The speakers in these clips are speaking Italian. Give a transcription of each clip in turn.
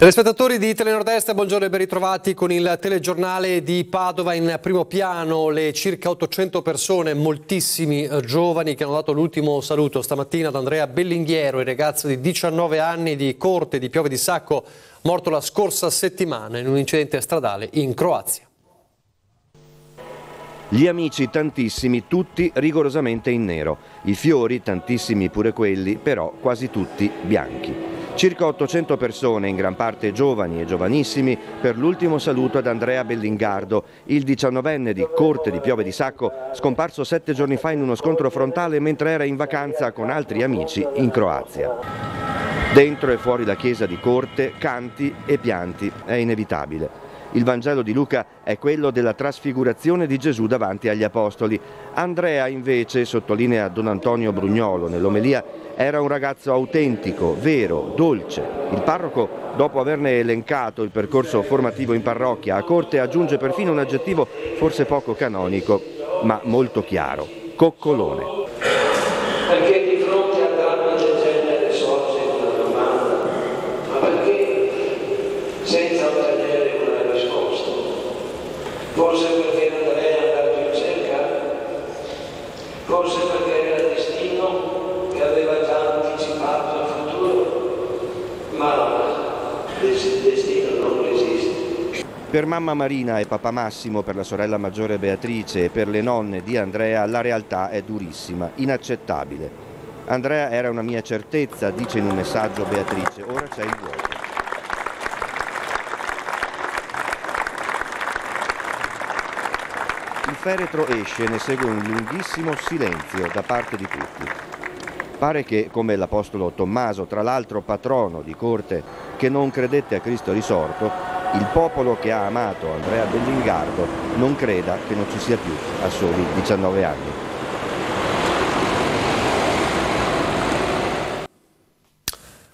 Telespettatori di Telenord-Est, buongiorno e ben ritrovati con il telegiornale di Padova in primo piano, le circa 800 persone, moltissimi eh, giovani che hanno dato l'ultimo saluto stamattina ad Andrea Bellinghiero, il ragazzo di 19 anni di Corte di Piove di Sacco, morto la scorsa settimana in un incidente stradale in Croazia. Gli amici tantissimi, tutti rigorosamente in nero. I fiori, tantissimi pure quelli, però quasi tutti bianchi. Circa 800 persone, in gran parte giovani e giovanissimi, per l'ultimo saluto ad Andrea Bellingardo, il diciannovenne di Corte di Piove di Sacco, scomparso sette giorni fa in uno scontro frontale mentre era in vacanza con altri amici in Croazia. Dentro e fuori la chiesa di Corte, canti e pianti, è inevitabile. Il Vangelo di Luca è quello della trasfigurazione di Gesù davanti agli Apostoli. Andrea invece, sottolinea Don Antonio Brugnolo nell'omelia, era un ragazzo autentico, vero, dolce. Il parroco, dopo averne elencato il percorso formativo in parrocchia, a corte aggiunge perfino un aggettivo forse poco canonico, ma molto chiaro, coccolone. Perché di fronte al dramma del genere sorge una domanda, ma perché senza ottenere una risposta? Forse perché non dovrei andare più a cercare? Forse perché era destino che aveva già anticipato il futuro? Ma il destino non esiste. Per mamma Marina e papà Massimo, per la sorella maggiore Beatrice e per le nonne di Andrea la realtà è durissima, inaccettabile. Andrea era una mia certezza, dice in un messaggio Beatrice, ora c'è il vuoto. Il feretro esce e ne segue un lunghissimo silenzio da parte di tutti. Pare che, come l'Apostolo Tommaso, tra l'altro patrono di corte, che non credette a Cristo risorto, il popolo che ha amato Andrea Bellingardo non creda che non ci sia più a soli 19 anni.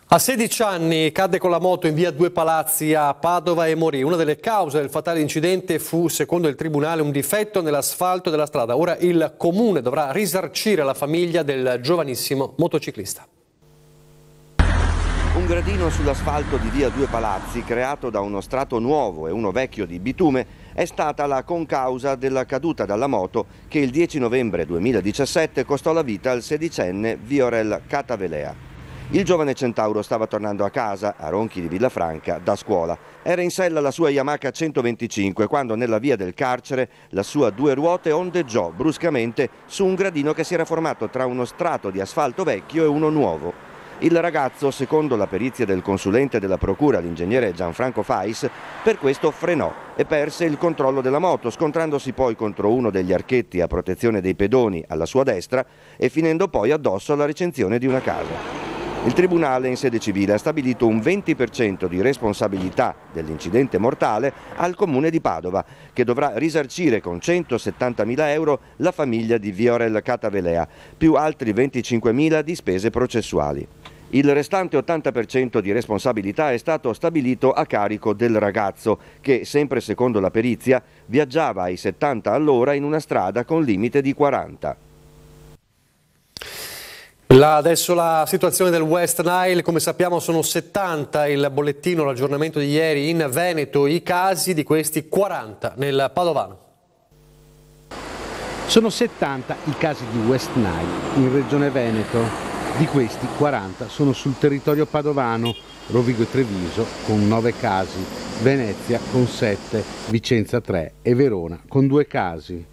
A 16 anni cadde con la moto in via Due Palazzi a Padova e morì. Una delle cause del fatale incidente fu, secondo il Tribunale, un difetto nell'asfalto della strada. Ora il Comune dovrà risarcire la famiglia del giovanissimo motociclista. Un gradino sull'asfalto di via Due Palazzi, creato da uno strato nuovo e uno vecchio di bitume, è stata la concausa della caduta dalla moto che il 10 novembre 2017 costò la vita al sedicenne Viorel Catavelea. Il giovane centauro stava tornando a casa, a Ronchi di Villafranca, da scuola. Era in sella la sua Yamaha 125 quando nella via del carcere la sua due ruote ondeggiò bruscamente su un gradino che si era formato tra uno strato di asfalto vecchio e uno nuovo. Il ragazzo, secondo la perizia del consulente della procura, l'ingegnere Gianfranco Fais, per questo frenò e perse il controllo della moto, scontrandosi poi contro uno degli archetti a protezione dei pedoni alla sua destra e finendo poi addosso alla recensione di una casa. Il Tribunale in sede civile ha stabilito un 20% di responsabilità dell'incidente mortale al Comune di Padova, che dovrà risarcire con 170.000 euro la famiglia di Viorel Catavelea, più altri 25.000 di spese processuali. Il restante 80% di responsabilità è stato stabilito a carico del ragazzo che, sempre secondo la perizia, viaggiava ai 70 all'ora in una strada con limite di 40. La, adesso la situazione del West Nile, come sappiamo sono 70 il bollettino, l'aggiornamento di ieri in Veneto, i casi di questi 40 nel Padovano. Sono 70 i casi di West Nile in regione Veneto, di questi 40 sono sul territorio padovano, Rovigo e Treviso con 9 casi, Venezia con 7, Vicenza 3 e Verona con 2 casi.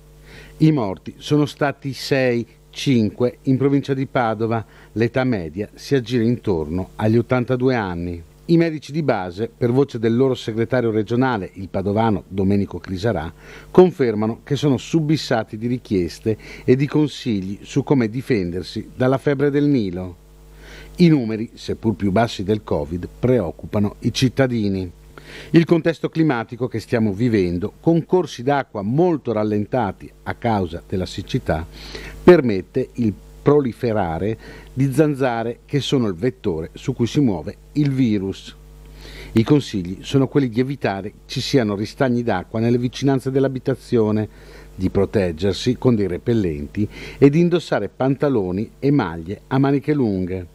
I morti sono stati 6 5 in provincia di Padova, l'età media si aggira intorno agli 82 anni. I medici di base, per voce del loro segretario regionale, il padovano Domenico Crisarà, confermano che sono subissati di richieste e di consigli su come difendersi dalla febbre del Nilo. I numeri, seppur più bassi del Covid, preoccupano i cittadini. Il contesto climatico che stiamo vivendo, con corsi d'acqua molto rallentati a causa della siccità, permette il proliferare di zanzare che sono il vettore su cui si muove il virus. I consigli sono quelli di evitare ci siano ristagni d'acqua nelle vicinanze dell'abitazione, di proteggersi con dei repellenti e di indossare pantaloni e maglie a maniche lunghe.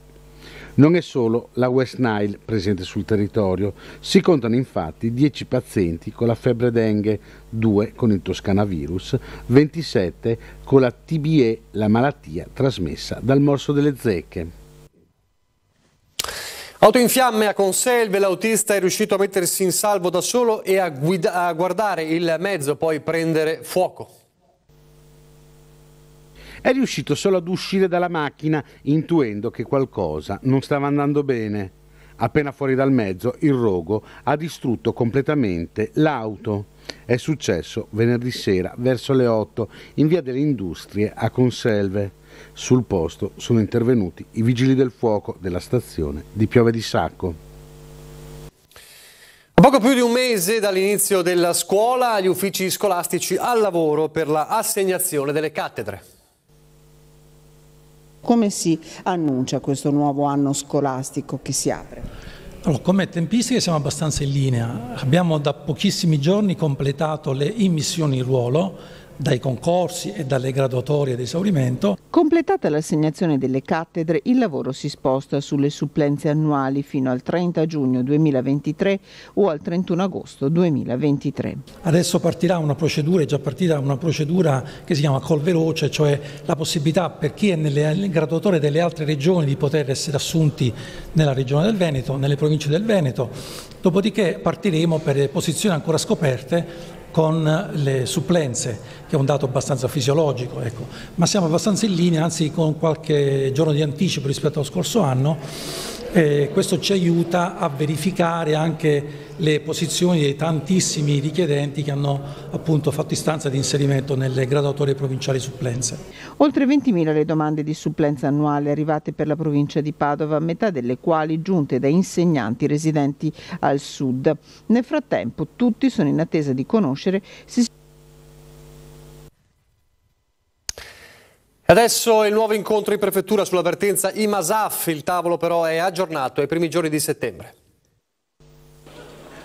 Non è solo la West Nile presente sul territorio, si contano infatti 10 pazienti con la febbre dengue, 2 con il toscanavirus, 27 con la TBE, la malattia trasmessa dal morso delle zecche. Auto in fiamme a Conselve, l'autista è riuscito a mettersi in salvo da solo e a, a guardare il mezzo, poi prendere fuoco. È riuscito solo ad uscire dalla macchina intuendo che qualcosa non stava andando bene. Appena fuori dal mezzo, il rogo ha distrutto completamente l'auto. È successo venerdì sera verso le 8 in via delle Industrie a Conselve. Sul posto sono intervenuti i vigili del fuoco della stazione di Piove di Sacco. A poco più di un mese dall'inizio della scuola, gli uffici scolastici al lavoro per la assegnazione delle cattedre. Come si annuncia questo nuovo anno scolastico che si apre? Allora, come tempistiche siamo abbastanza in linea. Abbiamo da pochissimi giorni completato le immissioni in ruolo dai concorsi e dalle graduatorie di esaurimento. Completata l'assegnazione delle cattedre, il lavoro si sposta sulle supplenze annuali fino al 30 giugno 2023 o al 31 agosto 2023. Adesso partirà una procedura, è già partita una procedura che si chiama col veloce, cioè la possibilità per chi è nelle graduatorie delle altre regioni di poter essere assunti nella regione del Veneto, nelle province del Veneto. Dopodiché partiremo per posizioni ancora scoperte con le supplenze, che è un dato abbastanza fisiologico, ecco. ma siamo abbastanza in linea, anzi con qualche giorno di anticipo rispetto allo scorso anno, e questo ci aiuta a verificare anche le posizioni dei tantissimi richiedenti che hanno appunto fatto istanza di inserimento nelle graduatorie provinciali supplenze. Oltre 20.000 le domande di supplenza annuale arrivate per la provincia di Padova, metà delle quali giunte da insegnanti residenti al sud. Nel frattempo tutti sono in attesa di conoscere se Adesso il nuovo incontro in prefettura sull'avvertenza IMASAF, il tavolo però è aggiornato ai primi giorni di settembre.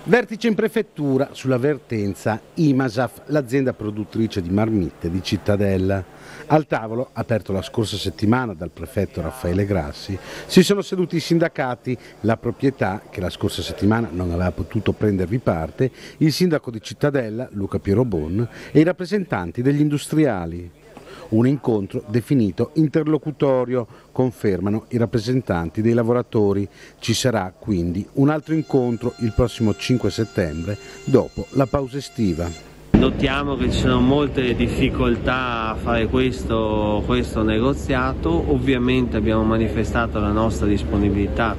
Vertice in prefettura sull'avvertenza IMASAF, l'azienda produttrice di marmitte di Cittadella. Al tavolo, aperto la scorsa settimana dal prefetto Raffaele Grassi, si sono seduti i sindacati, la proprietà, che la scorsa settimana non aveva potuto prendervi parte, il sindaco di Cittadella, Luca Piero Bon, e i rappresentanti degli industriali. Un incontro definito interlocutorio, confermano i rappresentanti dei lavoratori. Ci sarà quindi un altro incontro il prossimo 5 settembre, dopo la pausa estiva. Notiamo che ci sono molte difficoltà a fare questo, questo negoziato, ovviamente abbiamo manifestato la nostra disponibilità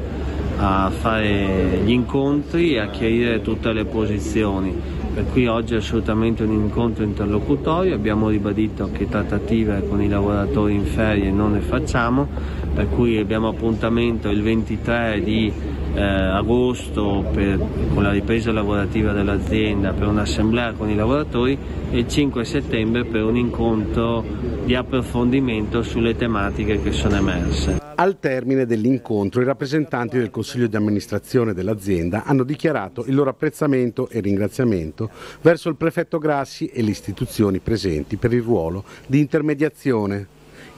a fare gli incontri e a chiarire tutte le posizioni per cui oggi è assolutamente un incontro interlocutorio, abbiamo ribadito che trattative con i lavoratori in ferie non ne facciamo, per cui abbiamo appuntamento il 23 di eh, agosto per, con la ripresa lavorativa dell'azienda per un'assemblea con i lavoratori e il 5 settembre per un incontro di approfondimento sulle tematiche che sono emerse. Al termine dell'incontro i rappresentanti del Consiglio di amministrazione dell'azienda hanno dichiarato il loro apprezzamento e ringraziamento verso il prefetto Grassi e le istituzioni presenti per il ruolo di intermediazione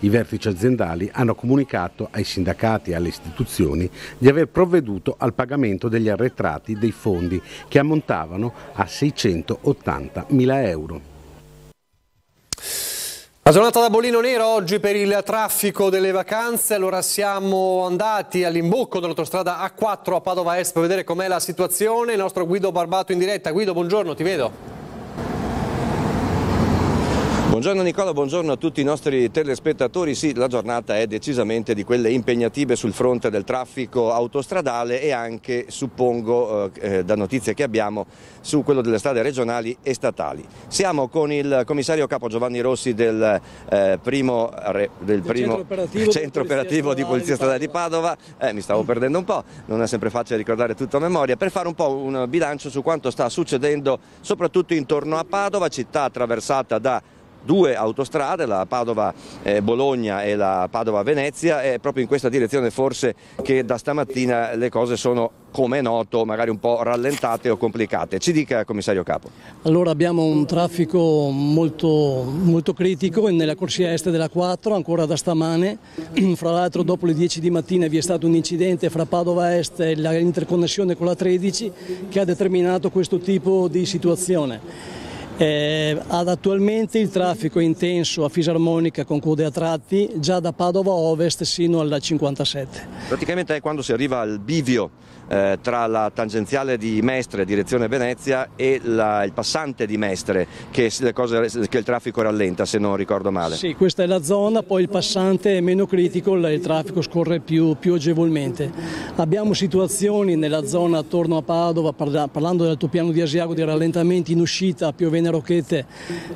i vertici aziendali hanno comunicato ai sindacati e alle istituzioni di aver provveduto al pagamento degli arretrati dei fondi che ammontavano a 680 mila euro. La giornata da bollino nero oggi per il traffico delle vacanze, allora siamo andati all'imbocco dell'autostrada A4 a Padova Est per vedere com'è la situazione, il nostro Guido Barbato in diretta. Guido, buongiorno, ti vedo. Buongiorno Nicola, buongiorno a tutti i nostri telespettatori. Sì, la giornata è decisamente di quelle impegnative sul fronte del traffico autostradale e anche, suppongo, eh, da notizie che abbiamo, su quello delle strade regionali e statali. Siamo con il commissario capo Giovanni Rossi del eh, primo, del primo centro operativo, centro di, operativo di Polizia Stradale di Padova. Eh, mi stavo perdendo un po', non è sempre facile ricordare tutto a memoria, per fare un po' un bilancio su quanto sta succedendo soprattutto intorno a Padova, città attraversata da due autostrade, la Padova-Bologna e la Padova-Venezia, è proprio in questa direzione forse che da stamattina le cose sono come è noto, magari un po' rallentate o complicate. Ci dica, commissario Capo. Allora abbiamo un traffico molto, molto critico nella corsia est della 4, ancora da stamane. Fra l'altro dopo le 10 di mattina vi è stato un incidente fra Padova Est e l'interconnessione con la 13 che ha determinato questo tipo di situazione. Eh, ad attualmente il traffico è intenso a fisarmonica con code a tratti già da Padova Ovest sino alla 57. Praticamente è quando si arriva al bivio eh, tra la tangenziale di Mestre direzione Venezia e la, il passante di Mestre che, cose, che, il traffico rallenta se non ricordo male. Sì, questa è la zona, poi il passante è meno critico, il traffico scorre più, più agevolmente. Abbiamo situazioni nella zona attorno a Padova, parlando dell'altopiano di Asiago, di rallentamenti in uscita a Piovene Rocchete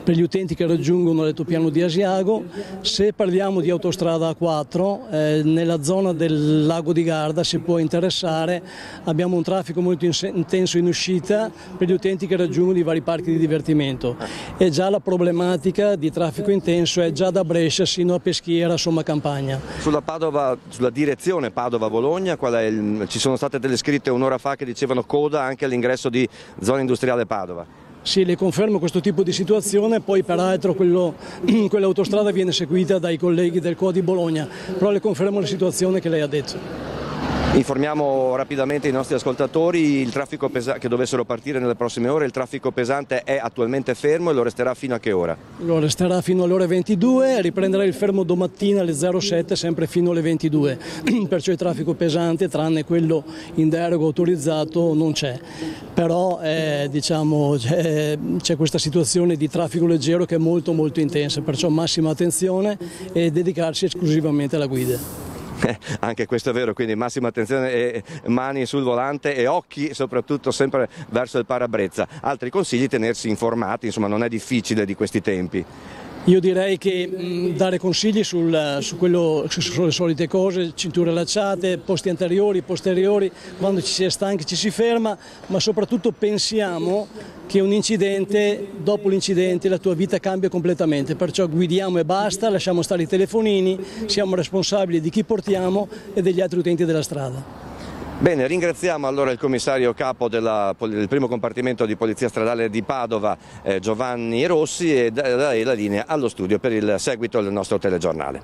per gli utenti che raggiungono l'altopiano di Asiago. Se parliamo di autostrada A4, eh, nella zona del lago di Garda si può interessare abbiamo un traffico molto intenso in uscita per gli utenti che raggiungono i vari parchi di divertimento e già la problematica di traffico intenso è già da Brescia sino a Peschiera, Somma Campagna. Sulla, Padova, sulla direzione Padova-Bologna ci sono state delle scritte un'ora fa che dicevano coda anche all'ingresso di zona industriale Padova. Sì, le confermo questo tipo di situazione, poi peraltro quell'autostrada viene seguita dai colleghi del COA di Bologna, però le confermo la situazione che lei ha detto. Informiamo rapidamente i nostri ascoltatori che dovessero partire nelle prossime ore, il traffico pesante è attualmente fermo e lo resterà fino a che ora? Lo resterà fino alle ore 22, riprenderà il fermo domattina alle 07 sempre fino alle 22, perciò il traffico pesante tranne quello in deroga autorizzato non c'è, però eh, diciamo, c'è questa situazione di traffico leggero che è molto molto intensa, perciò massima attenzione e dedicarsi esclusivamente alla guida. anche questo è vero, quindi massima attenzione e mani sul volante e occhi soprattutto sempre verso il parabrezza. Altri consigli tenersi informati, insomma non è difficile di questi tempi. Io direi che mh, dare consigli sul, su quello, su, sulle solite cose, cinture allacciate, posti anteriori, posteriori, quando ci si è stanchi ci si ferma, ma soprattutto pensiamo che un incidente, dopo l'incidente la tua vita cambia completamente, perciò guidiamo e basta, lasciamo stare i telefonini, siamo responsabili di chi portiamo e degli altri utenti della strada. Bene, ringraziamo allora il commissario capo della, del primo compartimento di Polizia Stradale di Padova, eh, Giovanni Rossi, e da lei la linea allo studio per il seguito del nostro telegiornale.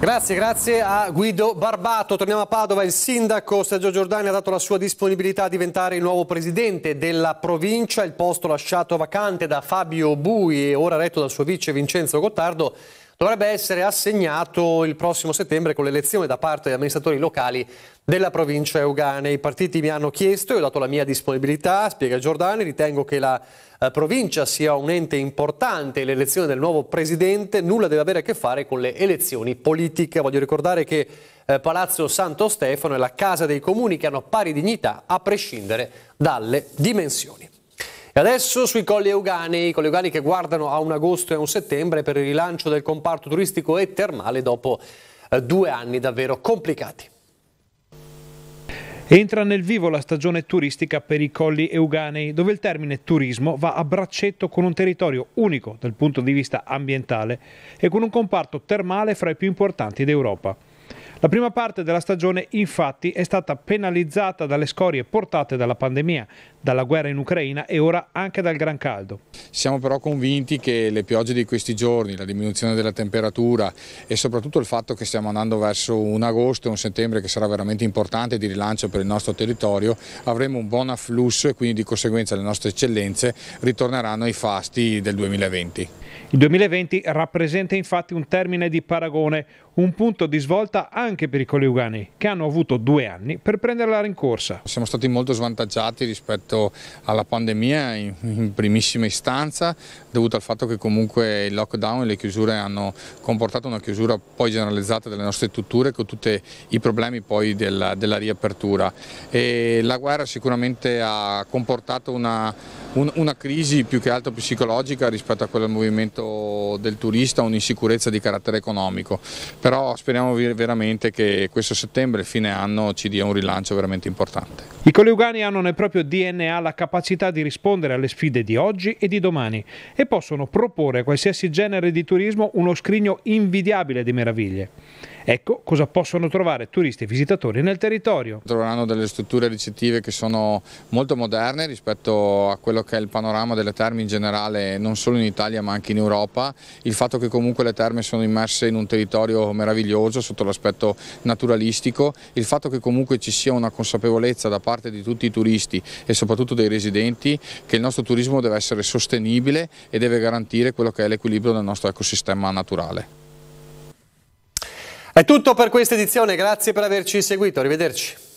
Grazie, grazie a Guido Barbato. Torniamo a Padova. Il sindaco Sergio Giordani ha dato la sua disponibilità a diventare il nuovo presidente della provincia. Il posto lasciato vacante da Fabio Bui e ora retto dal suo vice Vincenzo Gottardo dovrebbe essere assegnato il prossimo settembre con l'elezione da parte degli amministratori locali della provincia Eugane. I partiti mi hanno chiesto e ho dato la mia disponibilità, spiega Giordani, ritengo che la eh, provincia sia un ente importante e l'elezione del nuovo presidente nulla deve avere a che fare con le elezioni politiche. Voglio ricordare che eh, Palazzo Santo Stefano è la casa dei comuni che hanno pari dignità a prescindere dalle dimensioni. E adesso sui colli euganei, i colli euganei che guardano a un agosto e a un settembre per il rilancio del comparto turistico e termale dopo eh, due anni davvero complicati. Entra nel vivo la stagione turistica per i colli euganei, dove il termine turismo va a braccetto con un territorio unico dal punto di vista ambientale e con un comparto termale fra i più importanti d'Europa. La prima parte della stagione infatti è stata penalizzata dalle scorie portate dalla pandemia, dalla guerra in Ucraina e ora anche dal gran caldo. Siamo però convinti che le piogge di questi giorni, la diminuzione della temperatura e soprattutto il fatto che stiamo andando verso un agosto e un settembre che sarà veramente importante di rilancio per il nostro territorio, avremo un buon afflusso e quindi di conseguenza le nostre eccellenze ritorneranno ai fasti del 2020. Il 2020 rappresenta infatti un termine di paragone, un punto di svolta anche per i coliugani, che hanno avuto due anni per prendere la rincorsa. Siamo stati molto svantaggiati rispetto alla pandemia in primissima istanza, dovuto al fatto che comunque il lockdown e le chiusure hanno comportato una chiusura poi generalizzata delle nostre strutture con tutti i problemi poi della, della riapertura. E la guerra sicuramente ha comportato una, un, una crisi più che altro psicologica rispetto a quel movimento del turista, un'insicurezza di carattere economico però speriamo veramente che questo settembre, fine anno, ci dia un rilancio veramente importante. I coliugani hanno nel proprio DNA la capacità di rispondere alle sfide di oggi e di domani e possono proporre a qualsiasi genere di turismo uno scrigno invidiabile di meraviglie. Ecco cosa possono trovare turisti e visitatori nel territorio. Troveranno delle strutture ricettive che sono molto moderne rispetto a quello che è il panorama delle terme in generale, non solo in Italia ma anche in Europa. Il fatto che comunque le terme sono immerse in un territorio meraviglioso sotto l'aspetto naturalistico, il fatto che comunque ci sia una consapevolezza da parte di tutti i turisti e soprattutto dei residenti che il nostro turismo deve essere sostenibile e deve garantire quello che è l'equilibrio del nostro ecosistema naturale. È tutto per questa edizione, grazie per averci seguito, arrivederci.